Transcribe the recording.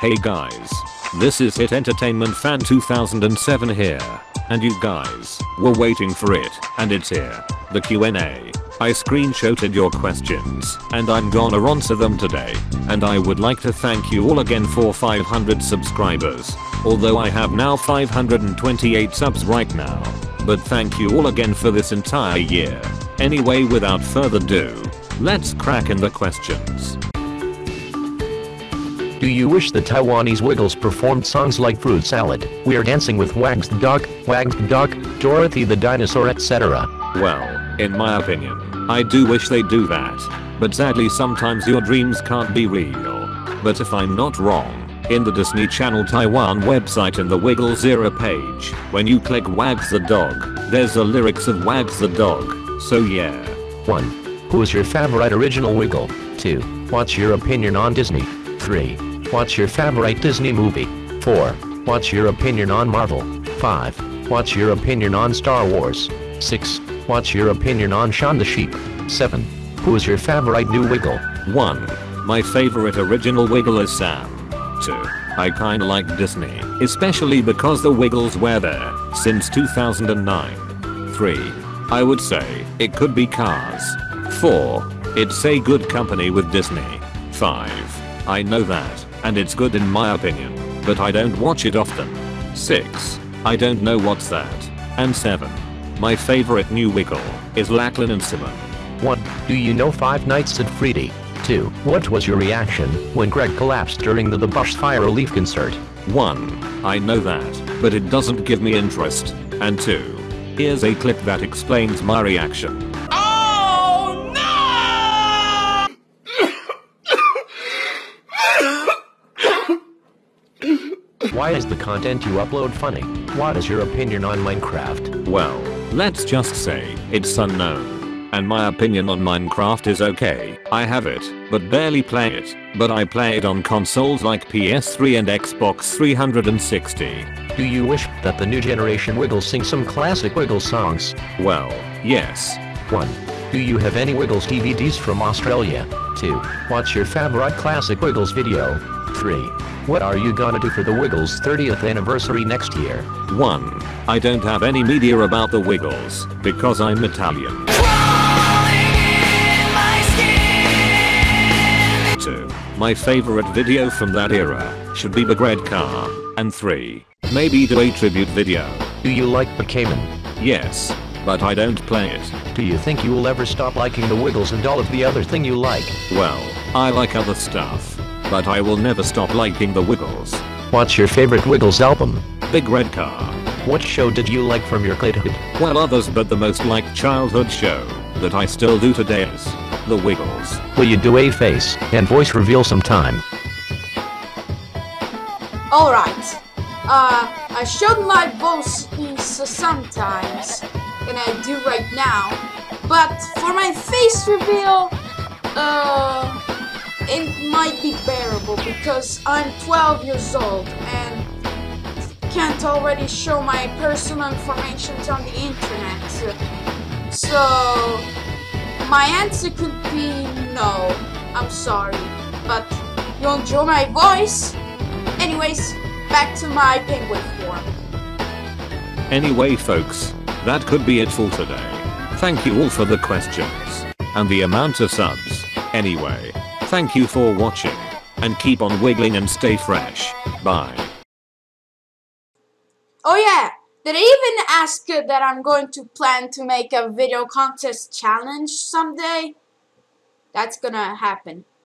Hey guys. This is Hit Entertainment Fan 2007 here. And you guys were waiting for it, and it's here. The Q&A. I screenshotted your questions, and I'm gonna answer them today. And I would like to thank you all again for 500 subscribers. Although I have now 528 subs right now. But thank you all again for this entire year. Anyway without further ado, let's crack in the questions. Do you wish the Taiwanese Wiggles performed songs like Fruit Salad, We're Dancing with Wags the Dog, Wags the Dog, Dorothy the Dinosaur etc.? Well, in my opinion, I do wish they do that. But sadly sometimes your dreams can't be real. But if I'm not wrong, in the Disney Channel Taiwan website in the Wiggles era page, when you click Wags the Dog, there's the lyrics of Wags the Dog, so yeah. 1. Who is your favorite original Wiggle? 2. What's your opinion on Disney? 3. What's your favorite Disney movie? 4. What's your opinion on Marvel? 5. What's your opinion on Star Wars? 6. What's your opinion on Shaun the Sheep? 7. Who is your favorite new Wiggle? 1. My favorite original Wiggle is Sam. 2. I kinda like Disney, especially because the Wiggles were there since 2009. 3. I would say it could be Cars. 4. It's a good company with Disney. 5. I know that, and it's good in my opinion, but I don't watch it often. 6. I don't know what's that. And 7. My favorite new Wiggle is Lachlan and Simon. 1. Do you know Five Nights at Freddy? 2. What was your reaction when Greg collapsed during the The Bushfire Relief concert? 1. I know that, but it doesn't give me interest. And 2. Here's a clip that explains my reaction. Why is the content you upload funny? What is your opinion on Minecraft? Well, let's just say it's unknown. And my opinion on Minecraft is okay. I have it, but barely play it. But I play it on consoles like PS3 and Xbox 360. Do you wish that the new generation Wiggles sing some classic Wiggles songs? Well, yes. 1. Do you have any Wiggles DVDs from Australia? 2. What's your favorite classic Wiggles video? 3. What are you gonna do for the Wiggles 30th anniversary next year? 1. I don't have any media about the Wiggles, because I'm Italian. 2. My favorite video from that era should be Big Red Car. And 3. Maybe do a tribute video. Do you like Bakeman? Yes. But I don't play it. Do you think you will ever stop liking the Wiggles and all of the other thing you like? Well, I like other stuff. But I will never stop liking the Wiggles. What's your favorite Wiggles album? Big Red Car. What show did you like from your childhood? Well others but the most liked childhood show that I still do today is The Wiggles. Will you do a face and voice reveal sometime? Alright. Uh, I showed my voice piece sometimes, I do right now. But for my face reveal, uh, it might be bearable because I'm 12 years old and can't already show my personal information on the internet. So, my answer could be no. I'm sorry, but you'll enjoy my voice. Anyways, back to my penguin form. Anyway folks, that could be it for today. Thank you all for the questions. And the amount of subs. Anyway, thank you for watching. And keep on wiggling and stay fresh. Bye. Oh yeah, did I even ask that I'm going to plan to make a video contest challenge someday? That's gonna happen.